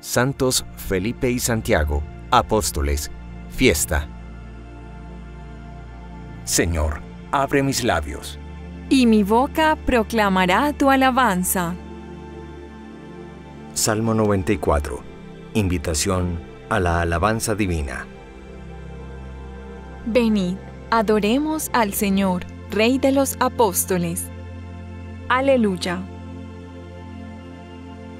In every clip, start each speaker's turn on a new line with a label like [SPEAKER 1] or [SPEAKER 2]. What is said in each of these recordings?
[SPEAKER 1] Santos Felipe y Santiago, apóstoles, fiesta. Señor, abre mis labios.
[SPEAKER 2] Y mi boca proclamará tu alabanza.
[SPEAKER 1] Salmo 94. Invitación a la alabanza divina.
[SPEAKER 2] Venid, adoremos al Señor, Rey de los apóstoles. Aleluya.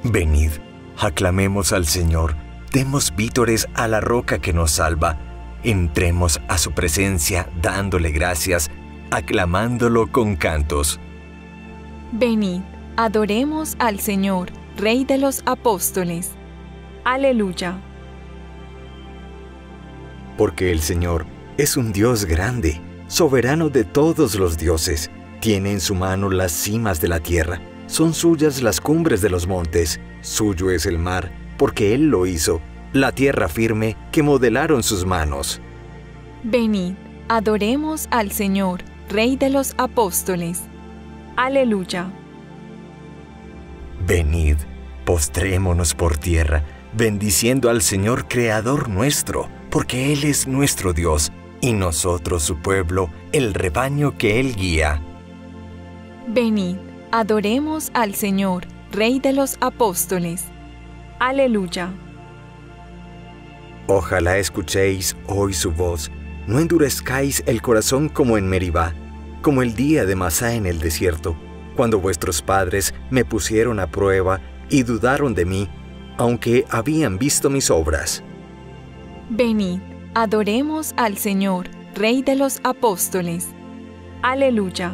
[SPEAKER 1] Venid, aclamemos al Señor, demos vítores a la roca que nos salva, entremos a su presencia dándole gracias, aclamándolo con cantos.
[SPEAKER 2] Venid, adoremos al Señor, Rey de los apóstoles. Aleluya.
[SPEAKER 1] Porque el Señor es un Dios grande, soberano de todos los dioses. Tiene en su mano las cimas de la tierra, son suyas las cumbres de los montes, suyo es el mar, porque Él lo hizo, la tierra firme que modelaron sus manos.
[SPEAKER 2] Venid, adoremos al Señor, Rey de los apóstoles. Aleluya.
[SPEAKER 1] Venid, postrémonos por tierra, bendiciendo al Señor Creador nuestro, porque Él es nuestro Dios, y nosotros su pueblo, el rebaño que Él guía.
[SPEAKER 2] Venid, adoremos al Señor, Rey de los apóstoles. Aleluya.
[SPEAKER 1] Ojalá escuchéis hoy su voz, no endurezcáis el corazón como en Meribá, como el día de Masá en el desierto, cuando vuestros padres me pusieron a prueba y dudaron de mí, aunque habían visto mis obras.
[SPEAKER 2] Venid, adoremos al Señor, Rey de los apóstoles. Aleluya.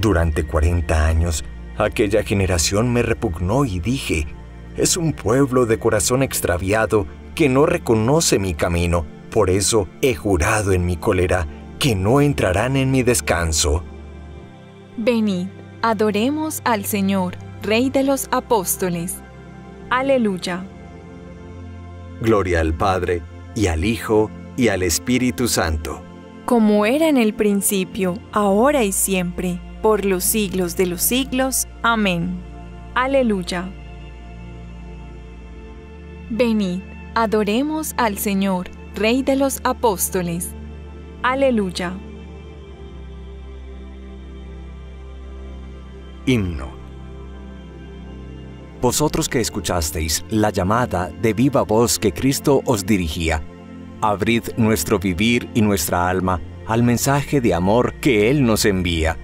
[SPEAKER 1] Durante cuarenta años, aquella generación me repugnó y dije, es un pueblo de corazón extraviado que no reconoce mi camino, por eso he jurado en mi cólera que no entrarán en mi descanso.
[SPEAKER 2] Venid, adoremos al Señor, Rey de los apóstoles. Aleluya.
[SPEAKER 1] Gloria al Padre, y al Hijo, y al Espíritu Santo.
[SPEAKER 2] Como era en el principio, ahora y siempre, por los siglos de los siglos. Amén. Aleluya. Venid, adoremos al Señor, Rey de los apóstoles. Aleluya.
[SPEAKER 1] Himno. Vosotros que escuchasteis la llamada de viva voz que Cristo os dirigía, abrid nuestro vivir y nuestra alma al mensaje de amor que Él nos envía.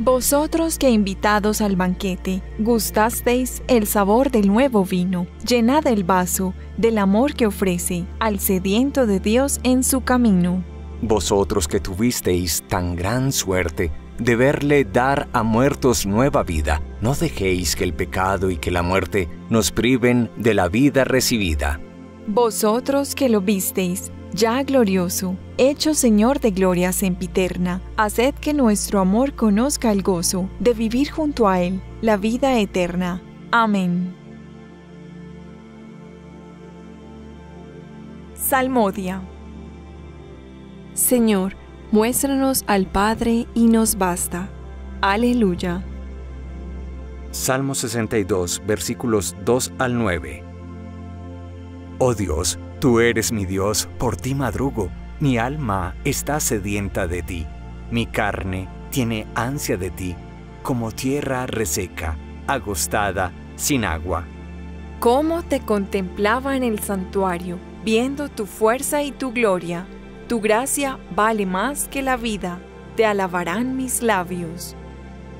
[SPEAKER 2] Vosotros que invitados al banquete gustasteis el sabor del nuevo vino, llenad el vaso del amor que ofrece al sediento de Dios en su camino.
[SPEAKER 1] Vosotros que tuvisteis tan gran suerte de verle dar a muertos nueva vida, no dejéis que el pecado y que la muerte nos priven de la vida recibida.
[SPEAKER 2] Vosotros que lo visteis ya glorioso, hecho Señor de gloria sempiterna, haced que nuestro amor conozca el gozo de vivir junto a Él la vida eterna. Amén. Salmodia. Señor, muéstranos al Padre y nos basta. Aleluya.
[SPEAKER 1] Salmo 62, versículos 2 al 9. Oh Dios, tú eres mi Dios, por ti madrugo, mi alma está sedienta de ti, mi carne tiene ansia de ti, como tierra reseca, agostada, sin agua.
[SPEAKER 2] Cómo te contemplaba en el santuario, viendo tu fuerza y tu gloria. Tu gracia vale más que la vida, te alabarán mis labios.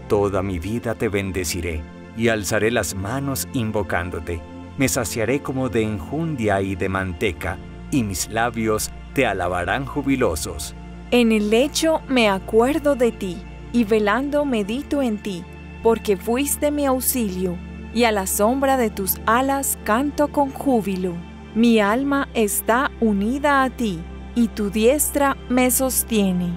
[SPEAKER 1] Toda mi vida te bendeciré y alzaré las manos invocándote me saciaré como de enjundia y de manteca, y mis labios te alabarán jubilosos.
[SPEAKER 2] En el lecho me acuerdo de ti, y velando medito en ti, porque fuiste mi auxilio, y a la sombra de tus alas canto con júbilo. Mi alma está unida a ti, y tu diestra me sostiene.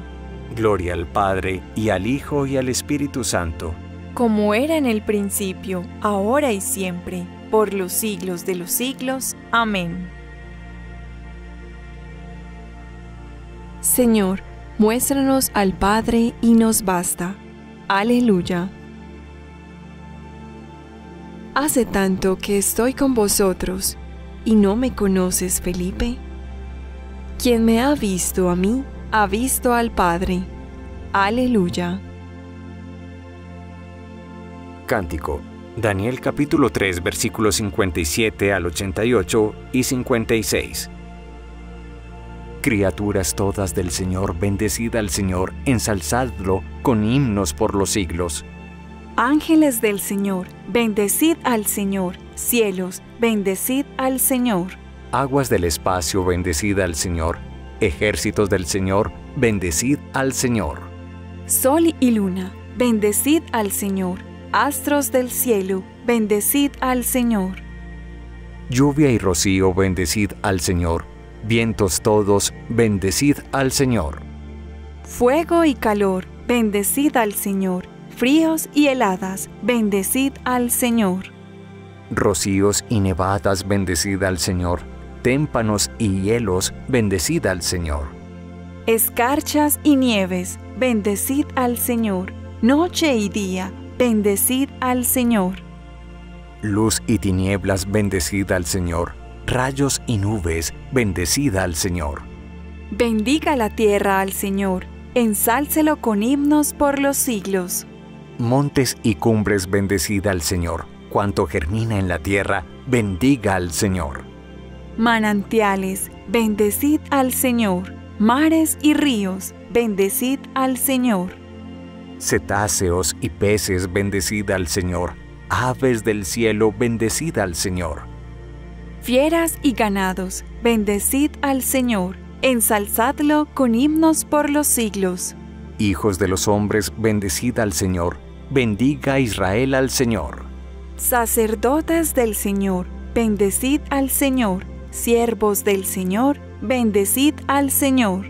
[SPEAKER 1] Gloria al Padre, y al Hijo, y al Espíritu Santo.
[SPEAKER 2] Como era en el principio, ahora y siempre por los siglos de los siglos. Amén. Señor, muéstranos al Padre y nos basta. Aleluya. Hace tanto que estoy con vosotros, y no me conoces, Felipe. Quien me ha visto a mí, ha visto al Padre. Aleluya.
[SPEAKER 1] Cántico. Daniel capítulo 3 versículos 57 al 88 y 56. Criaturas todas del Señor, bendecid al Señor, ensalzadlo con himnos por los siglos.
[SPEAKER 2] Ángeles del Señor, bendecid al Señor. Cielos, bendecid al Señor.
[SPEAKER 1] Aguas del espacio, bendecid al Señor. Ejércitos del Señor, bendecid al Señor.
[SPEAKER 2] Sol y luna, bendecid al Señor. Astros del cielo, bendecid al Señor.
[SPEAKER 1] Lluvia y rocío, bendecid al Señor. Vientos todos, bendecid al Señor.
[SPEAKER 2] Fuego y calor, bendecid al Señor fríos y heladas, bendecid al Señor.
[SPEAKER 1] Rocíos y nevadas, bendecid al Señor. Témpanos y hielos, bendecid al Señor.
[SPEAKER 2] Escarchas y nieves, bendecid al Señor. Noche y día, bendecid al Señor.
[SPEAKER 1] Luz y tinieblas, bendecid al Señor. Rayos y nubes, bendecid al Señor.
[SPEAKER 2] Bendiga la tierra al Señor, ensálcelo con himnos por los siglos
[SPEAKER 1] montes y cumbres bendecida al Señor. Cuanto germina en la tierra, bendiga al Señor.
[SPEAKER 2] Manantiales, bendecid al Señor. Mares y ríos, bendecid al Señor.
[SPEAKER 1] Cetáceos y peces, bendecid al Señor. Aves del cielo, bendecid al Señor.
[SPEAKER 2] Fieras y ganados, bendecid al Señor. Ensalzadlo con himnos por los siglos.
[SPEAKER 1] Hijos de los hombres, bendecid al Señor bendiga Israel al Señor.
[SPEAKER 2] Sacerdotes del Señor, bendecid al Señor. Siervos del Señor, bendecid al Señor.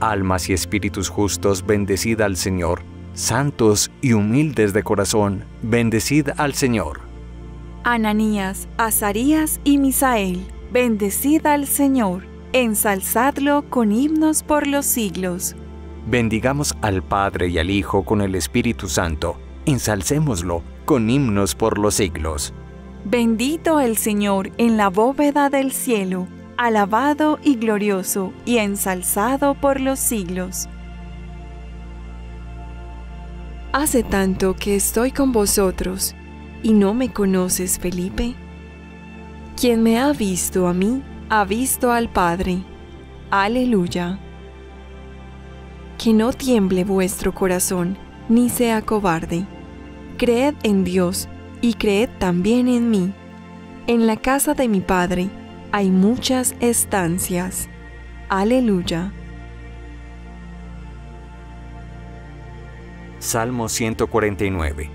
[SPEAKER 1] Almas y espíritus justos, bendecid al Señor. Santos y humildes de corazón, bendecid al Señor.
[SPEAKER 2] Ananías, Azarías y Misael, bendecid al Señor. Ensalzadlo con himnos por los siglos.
[SPEAKER 1] Bendigamos al Padre y al Hijo con el Espíritu Santo ensalcémoslo con himnos por los siglos.
[SPEAKER 2] Bendito el Señor en la bóveda del cielo, alabado y glorioso y ensalzado por los siglos. Hace tanto que estoy con vosotros, y no me conoces, Felipe. Quien me ha visto a mí, ha visto al Padre. Aleluya. Que no tiemble vuestro corazón, ni sea cobarde Creed en Dios y creed también en mí. En la casa de mi Padre hay muchas estancias. Aleluya.
[SPEAKER 1] Salmo 149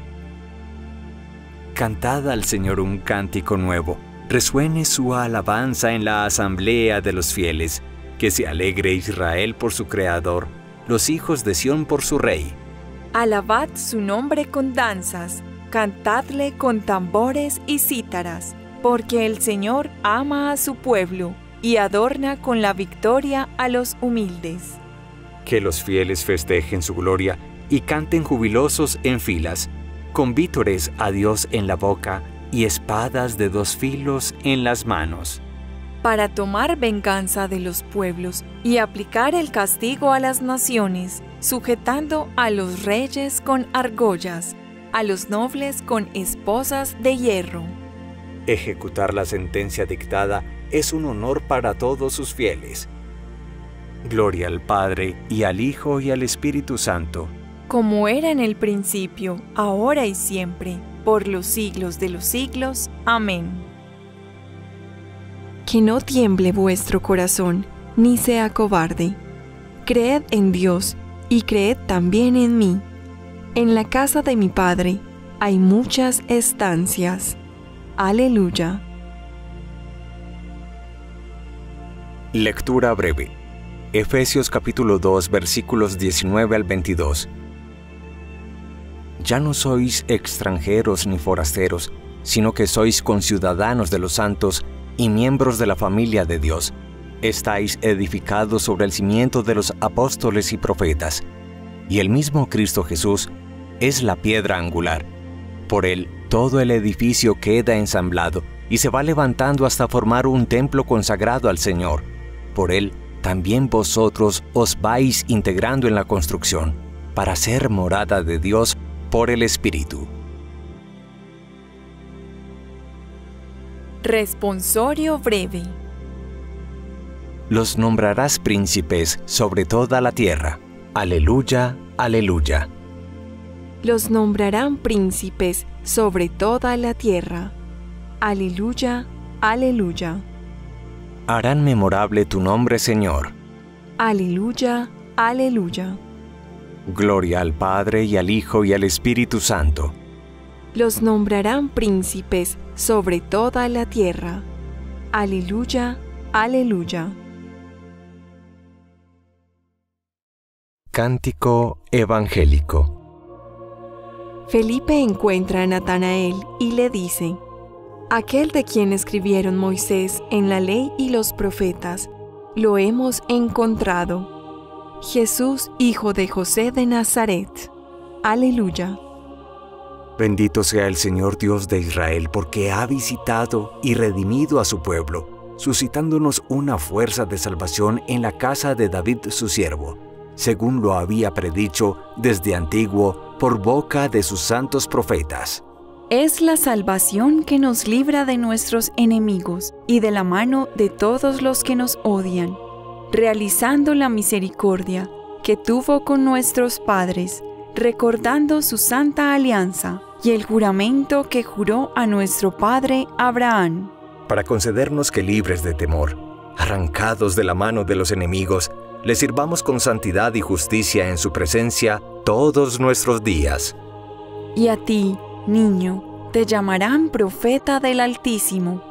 [SPEAKER 1] Cantad al Señor un cántico nuevo, resuene su alabanza en la asamblea de los fieles, que se alegre Israel por su Creador, los hijos de Sión por su Rey.
[SPEAKER 2] Alabad su nombre con danzas, cantadle con tambores y cítaras, porque el Señor ama a su pueblo y adorna con la victoria a los humildes.
[SPEAKER 1] Que los fieles festejen su gloria y canten jubilosos en filas, con vítores a Dios en la boca y espadas de dos filos en las manos.
[SPEAKER 2] Para tomar venganza de los pueblos y aplicar el castigo a las naciones, sujetando a los reyes con argollas, a los nobles con esposas de hierro.
[SPEAKER 1] Ejecutar la sentencia dictada es un honor para todos sus fieles. Gloria al Padre, y al Hijo, y al Espíritu Santo.
[SPEAKER 2] Como era en el principio, ahora y siempre, por los siglos de los siglos. Amén. Que no tiemble vuestro corazón, ni sea cobarde. Creed en Dios y creed también en mí. En la casa de mi Padre hay muchas estancias. Aleluya.
[SPEAKER 1] Lectura breve. Efesios capítulo 2 versículos 19 al 22. Ya no sois extranjeros ni forasteros, sino que sois conciudadanos de los santos y miembros de la familia de Dios estáis edificados sobre el cimiento de los apóstoles y profetas, y el mismo Cristo Jesús es la piedra angular. Por él, todo el edificio queda ensamblado y se va levantando hasta formar un templo consagrado al Señor. Por él, también vosotros os vais integrando en la construcción, para ser morada de Dios por el Espíritu.
[SPEAKER 2] Responsorio breve.
[SPEAKER 1] Los nombrarás príncipes sobre toda la tierra. Aleluya, aleluya.
[SPEAKER 2] Los nombrarán príncipes sobre toda la tierra. Aleluya, aleluya.
[SPEAKER 1] Harán memorable tu nombre, Señor.
[SPEAKER 2] Aleluya, aleluya.
[SPEAKER 1] Gloria al Padre y al Hijo y al Espíritu Santo.
[SPEAKER 2] Los nombrarán príncipes sobre toda la tierra. Aleluya, aleluya.
[SPEAKER 1] Cántico Evangélico
[SPEAKER 2] Felipe encuentra a Natanael y le dice, Aquel de quien escribieron Moisés en la ley y los profetas, lo hemos encontrado. Jesús, hijo de José de Nazaret. Aleluya.
[SPEAKER 1] Bendito sea el Señor Dios de Israel, porque ha visitado y redimido a su pueblo, suscitándonos una fuerza de salvación en la casa de David su siervo, según lo había predicho desde antiguo por boca de sus santos profetas.
[SPEAKER 2] Es la salvación que nos libra de nuestros enemigos y de la mano de todos los que nos odian, realizando la misericordia que tuvo con nuestros padres, recordando su santa alianza y el juramento que juró a nuestro padre Abraham.
[SPEAKER 1] Para concedernos que libres de temor, arrancados de la mano de los enemigos, le sirvamos con santidad y justicia en su presencia todos nuestros días.
[SPEAKER 2] Y a ti, niño, te llamarán profeta del Altísimo,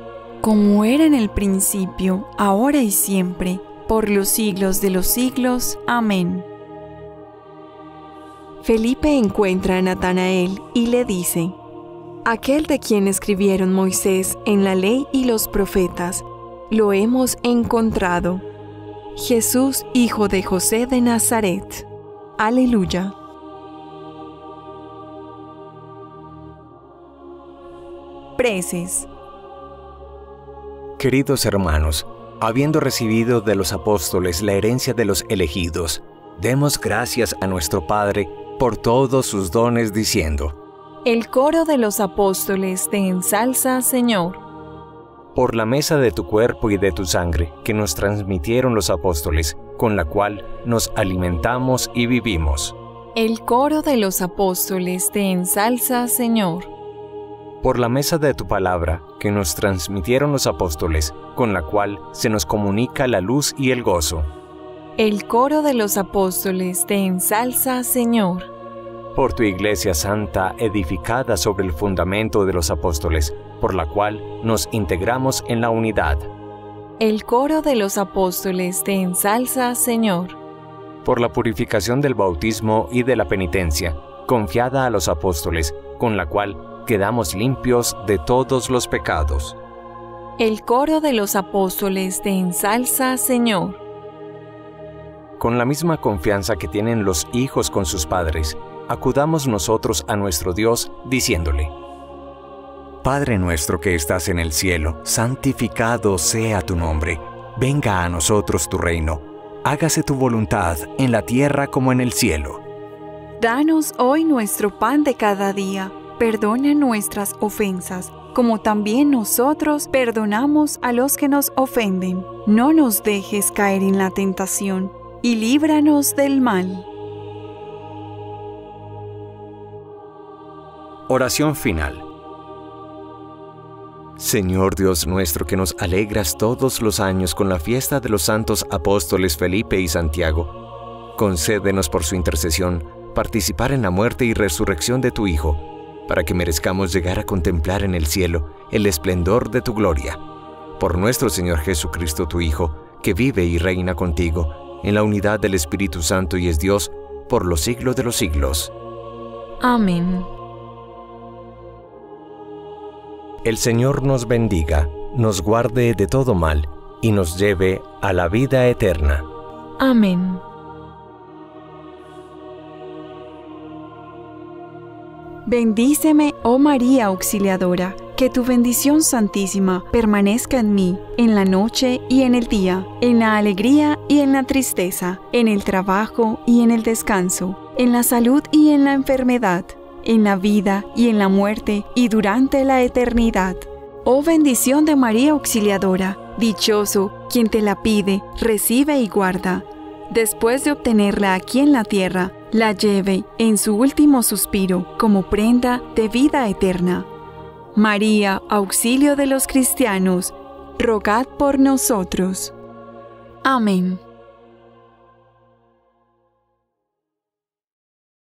[SPEAKER 2] Como era en el principio, ahora y siempre, por los siglos de los siglos. Amén. Felipe encuentra a Natanael y le dice, Aquel de quien escribieron Moisés en la ley y los profetas, lo hemos encontrado. Jesús, hijo de José de Nazaret. Aleluya. Preces.
[SPEAKER 1] Queridos hermanos, habiendo recibido de los apóstoles la herencia de los elegidos, demos gracias a nuestro Padre por todos sus dones diciendo,
[SPEAKER 2] El coro de los apóstoles te ensalza, Señor.
[SPEAKER 1] Por la mesa de tu cuerpo y de tu sangre que nos transmitieron los apóstoles, con la cual nos alimentamos y vivimos.
[SPEAKER 2] El coro de los apóstoles te ensalza, Señor.
[SPEAKER 1] Por la mesa de tu palabra que nos transmitieron los apóstoles, con la cual se nos comunica la luz y el gozo.
[SPEAKER 2] El coro de los apóstoles te ensalza, Señor.
[SPEAKER 1] Por tu iglesia santa edificada sobre el fundamento de los apóstoles, por la cual nos integramos en la unidad
[SPEAKER 2] el coro de los apóstoles te ensalza, Señor.
[SPEAKER 1] Por la purificación del bautismo y de la penitencia, confiada a los apóstoles, con la cual quedamos limpios de todos los pecados.
[SPEAKER 2] El coro de los apóstoles te ensalza, Señor.
[SPEAKER 1] Con la misma confianza que tienen los hijos con sus padres, acudamos nosotros a nuestro Dios diciéndole, Padre nuestro que estás en el cielo, santificado sea tu nombre. Venga a nosotros tu reino. Hágase tu voluntad en la tierra como en el cielo.
[SPEAKER 2] Danos hoy nuestro pan de cada día. Perdona nuestras ofensas, como también nosotros perdonamos a los que nos ofenden. No nos dejes caer en la tentación, y líbranos del mal.
[SPEAKER 1] Oración final. Señor Dios nuestro, que nos alegras todos los años con la fiesta de los santos apóstoles Felipe y Santiago, concédenos por su intercesión participar en la muerte y resurrección de tu Hijo, para que merezcamos llegar a contemplar en el cielo el esplendor de tu gloria. Por nuestro Señor Jesucristo, tu Hijo, que vive y reina contigo, en la unidad del Espíritu Santo y es Dios, por los siglos de los siglos.
[SPEAKER 2] Amén.
[SPEAKER 1] El Señor nos bendiga, nos guarde de todo mal y nos lleve a la vida eterna.
[SPEAKER 2] Amén. Bendíceme, oh María Auxiliadora, que tu bendición santísima permanezca en mí, en la noche y en el día, en la alegría y en la tristeza, en el trabajo y en el descanso, en la salud y en la enfermedad, en la vida y en la muerte y durante la eternidad. Oh bendición de María Auxiliadora, dichoso quien te la pide, recibe y guarda. Después de obtenerla aquí en la tierra, la lleve en su último suspiro como prenda de vida eterna. María, auxilio de los cristianos, rogad por nosotros. Amén.